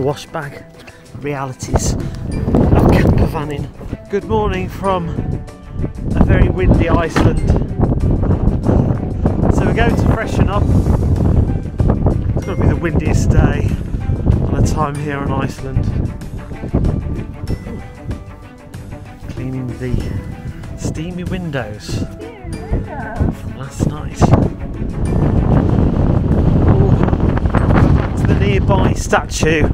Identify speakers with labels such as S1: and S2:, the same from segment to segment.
S1: the wash bag. Realities of camper vanning. Good morning from a very windy Iceland. So we're going to freshen up. It's going to be the windiest day on a time here in Iceland. Cleaning the steamy windows from last night. Ooh. To the nearby statue.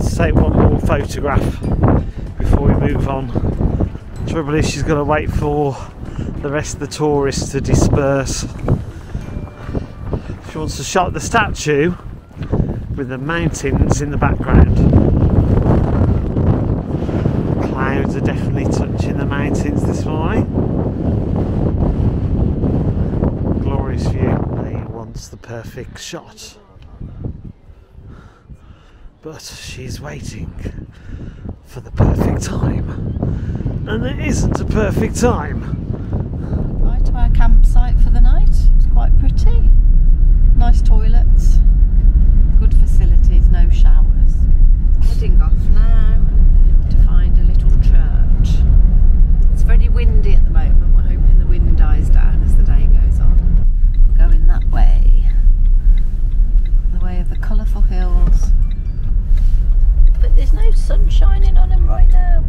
S1: To take one more photograph before we move on. Trouble is she's got to wait for the rest of the tourists to disperse. She wants to shot the statue with the mountains in the background. Clouds are definitely touching the mountains this morning. Glorious view. Elaine wants the perfect shot. But she's waiting for the perfect time. And it isn't a perfect time.
S2: Right to our campsite for the night. It's quite pretty. Nice toilets. Good facilities, no showers. Heading off now to find a little church. It's very windy at the moment. We're hoping the wind dies down as the day goes on. We're going that way. The way of the colourful hills. But there's no sun shining on them right now.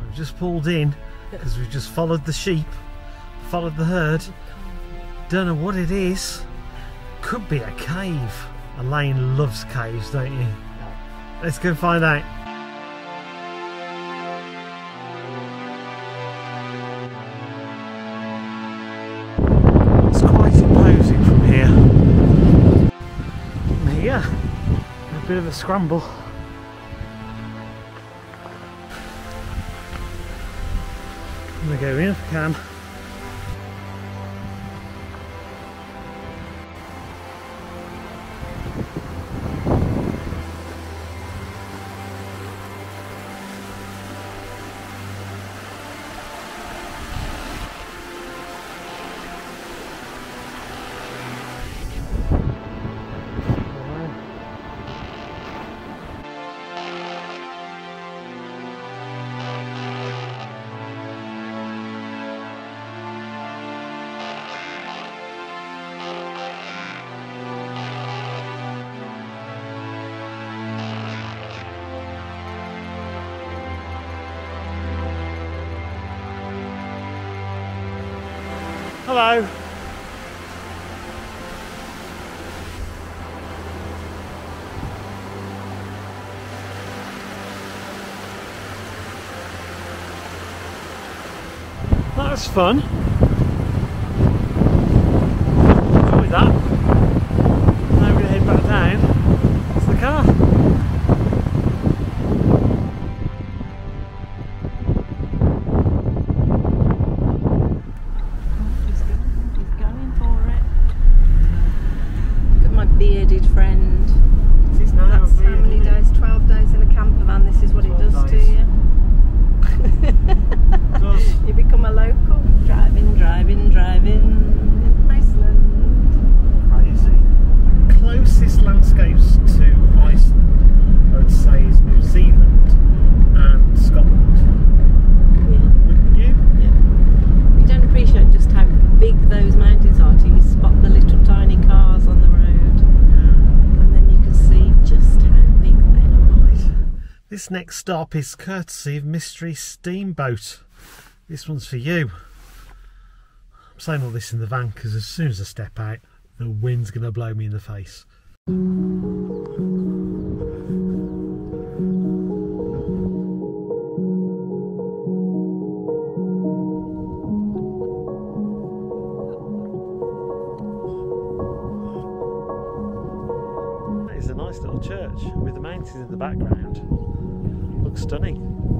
S1: We've just pulled in because we've just followed the sheep, followed the herd. Don't know what it is. Could be a cave. Elaine loves caves, don't you? Let's go find out. It's quite imposing from here. From here, a bit of a scramble. Gonna go in if I can. Hello. That was fun. Enjoyed that. Now we're going to head back down to the car.
S2: He's going, he's going for it. Look at my bearded friend.
S1: This is now
S2: That's how
S1: bearded,
S2: many
S1: isn't it?
S2: days? 12 days in a camper van. This is what it
S1: 12
S2: does to
S1: days.
S2: you.
S1: Does.
S2: You become a local. Driving, driving, driving in Iceland.
S1: crazy. Closest landscapes to Iceland, I would say, is New Zealand and Scotland. Wouldn't you?
S2: You don't appreciate just how big those mountains are till you spot the little tiny cars on the road. And then you can see just how big they are.
S1: Right. Next stop is courtesy of Mystery Steamboat. This one's for you. I'm saying all this in the van because as soon as I step out, the wind's going to blow me in the face. That is a nice little church with the mountains in the background. Stunning.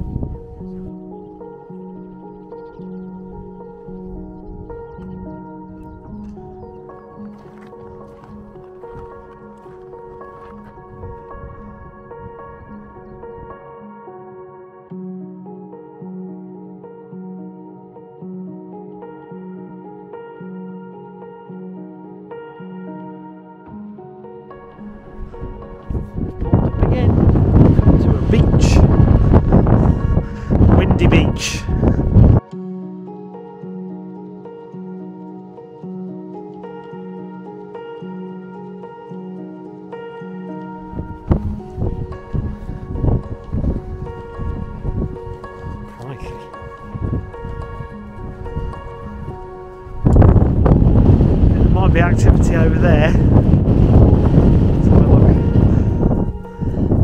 S1: Be activity over there.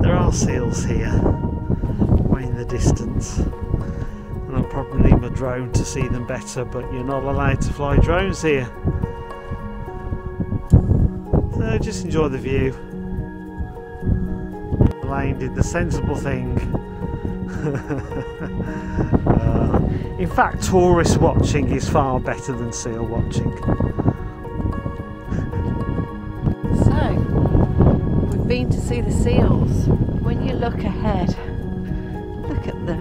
S1: There are seals here, way in the distance. And I'll probably need my drone to see them better, but you're not allowed to fly drones here. So just enjoy the view. Elaine did the sensible thing. Uh, in fact, tourist watching is far better than seal watching.
S2: Been to see the seals. When you look ahead, look at the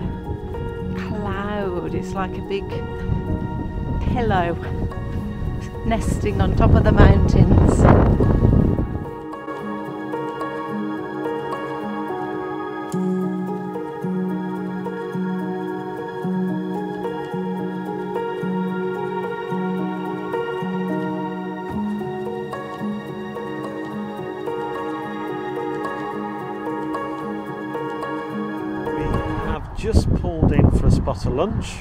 S2: cloud. It's like a big pillow nesting on top of the mountains.
S1: Just pulled in for a spot of lunch.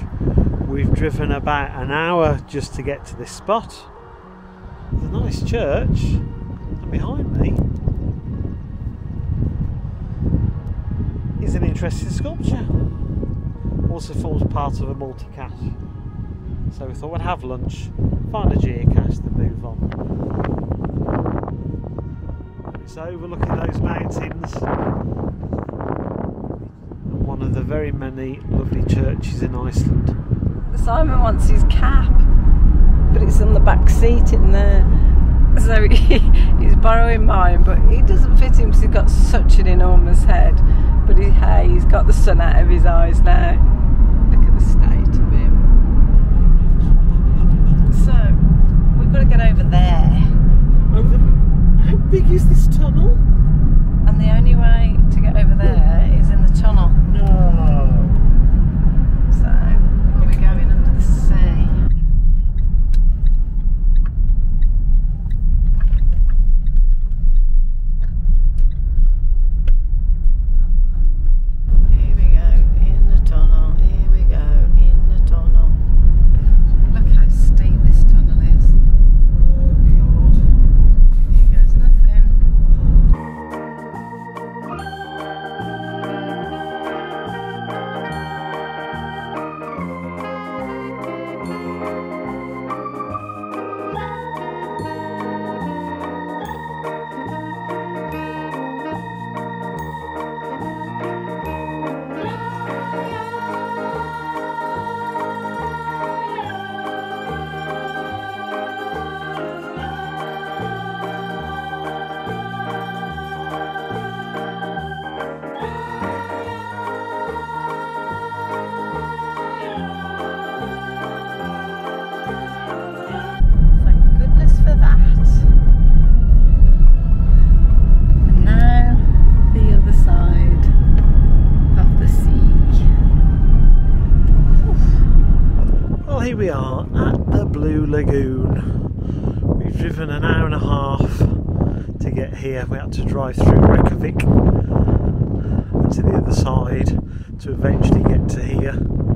S1: We've driven about an hour just to get to this spot. There's a nice church, and behind me is an interesting sculpture. Also forms part of a multi-cache. So we thought we'd have lunch, find a geocache, then move on. It's overlooking those mountains one of the very many lovely churches in Iceland.
S2: Simon wants his cap, but it's on the back seat in there. So he, he's borrowing mine, but he doesn't fit him because he's got such an enormous head. But he, hey, he's got the sun out of his eyes now. Look at the state of him. So we've got to get over there,
S1: Over, how big is this tunnel?
S2: And the only way to get over there is in the tunnel.
S1: No. To drive through Reykjavik to the other side to eventually get to here.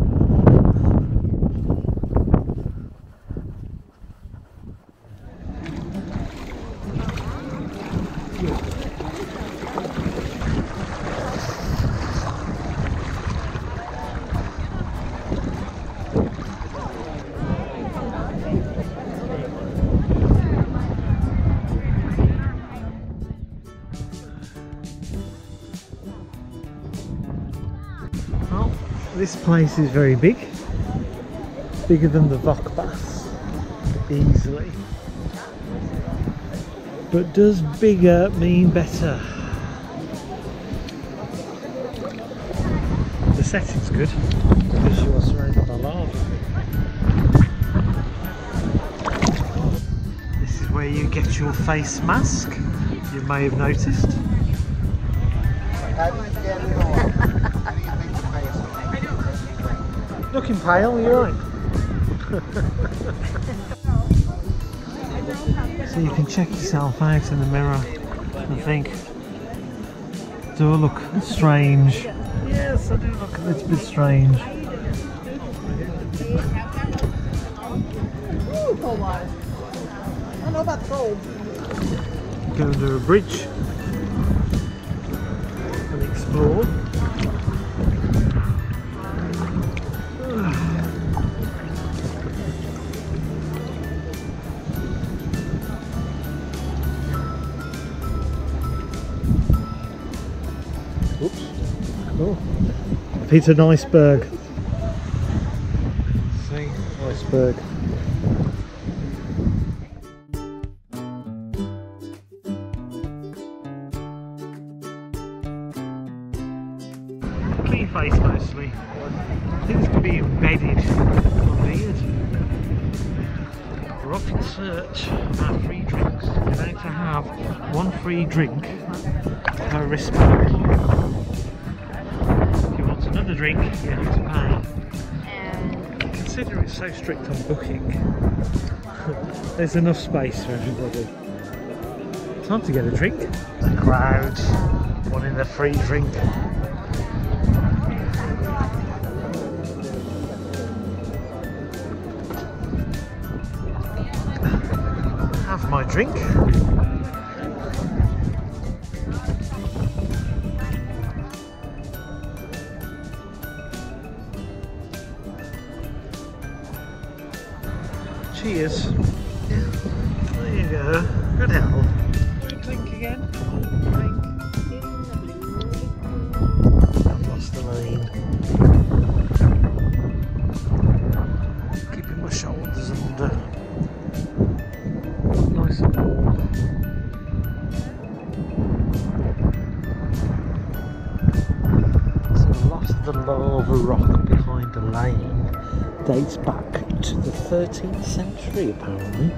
S1: Place is very big. Bigger than the Vök Baths, easily. But does bigger mean better? The setting's good because you are surrounded by lava. This is where you get your face mask, you may have noticed. Looking pale, you're right. so you can check yourself out in the mirror and think, do I look strange? Yes, I do look a little bit strange.
S2: Ooh, poor one. I don't know about the gold.
S1: Go under a bridge and explore. Oh. Peter Iceberg. See, iceberg. Clean face mostly. I think it's going to be embedded in my beard. We're off in search of our free drinks. We're going to have one free drink per wristband. If you want another drink, you have to pay. Consider it's so strict on booking, there's enough space for everybody. Time to get a drink. The crowd wanting the free drink. Have my drink. Yeah. There you go. Good hell. Clink again. Clink. I've lost the lane. Keeping my shoulders under. Nice and warm. So a lot of the lava rock behind Elaine dates back to the 13th century apparently.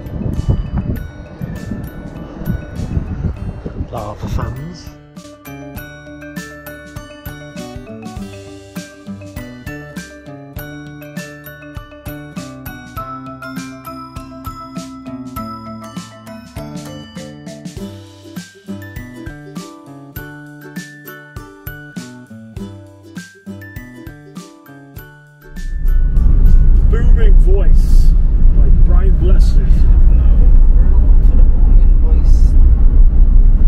S1: Lava fans.
S3: Booming Voice by Brian Blessed.
S2: voice.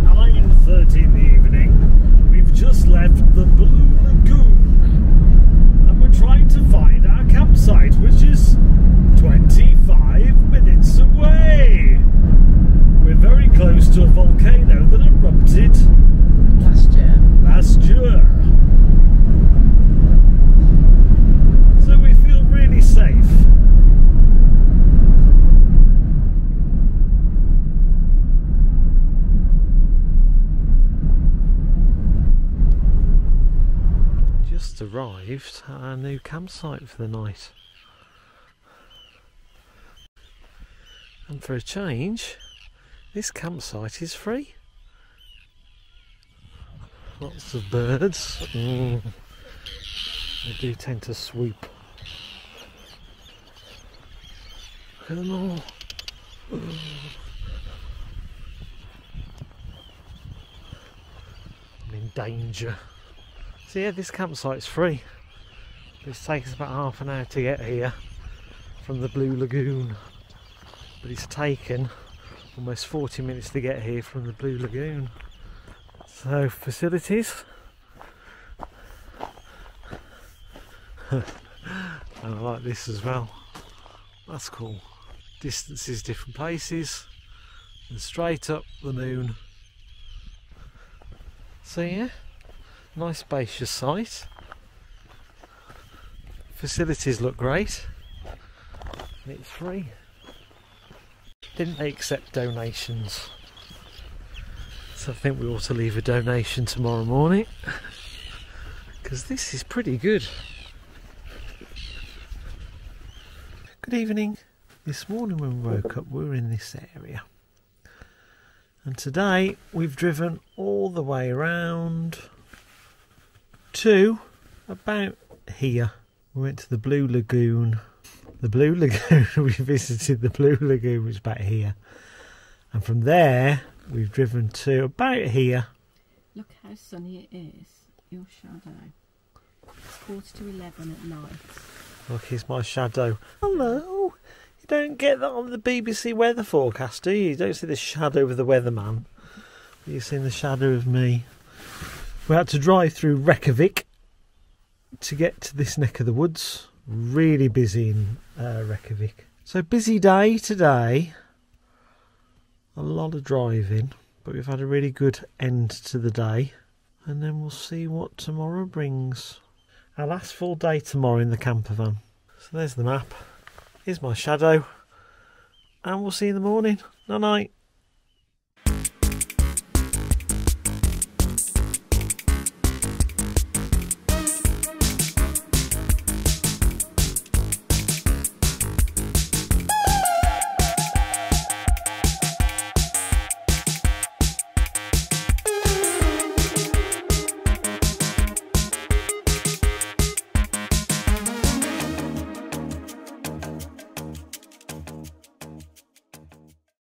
S3: 9.30 in the evening. We've just left the Blue Lagoon. And we're trying to find our campsite, which is 25 minutes away. We're very close to a volcano that erupted
S2: Last year.
S3: last year. So we feel really safe.
S1: Just arrived at our new campsite for the night. And for a change, this campsite is free. Lots of birds. Mm. They do tend to swoop. Look at them all. I'm in danger. So yeah, this campsite's free. This takes about half an hour to get here from the Blue Lagoon. But it's taken almost 40 minutes to get here from the Blue Lagoon. So facilities. and I like this as well. That's cool. Distances, different places, and straight up the moon. So yeah, nice spacious site. Facilities look great. It's free. Didn't they accept donations? So I think we ought to leave a donation tomorrow morning. Because this is pretty good. Good evening. This morning when we woke up we were in this area. And today we've driven all the way around to about here. We went to the Blue Lagoon. The Blue Lagoon, we visited the Blue Lagoon, which is about here. And from there, we've driven to about here.
S2: Look how sunny it is. Your shadow. It's quarter to eleven at night.
S1: Look, here's my shadow. Hello. You don't get that on the BBC weather forecast, do you? You don't see the shadow of the weatherman. You've seen the shadow of me. We had to drive through Reykjavik to get to this neck of the woods. Really busy in uh, Reykjavik. So busy day today. A lot of driving, but we've had a really good end to the day. And then we'll see what tomorrow brings. Our last full day tomorrow in the camper van. So there's the map. Here's my shadow. And we'll see you in the morning. Night night.